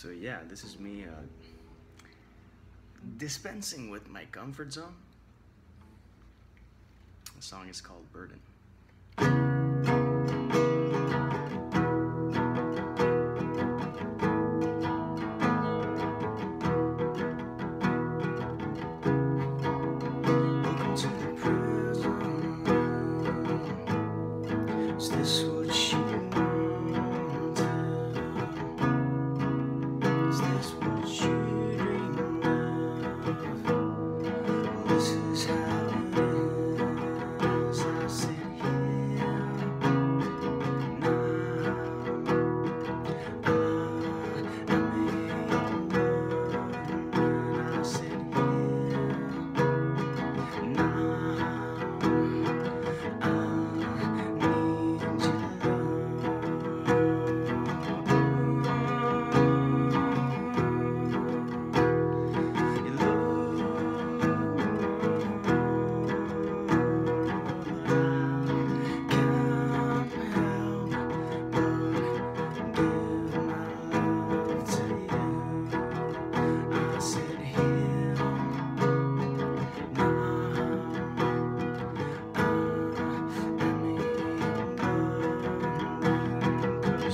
So yeah, this is me uh, dispensing with my comfort zone. The song is called Burden. Is this what you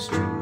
street.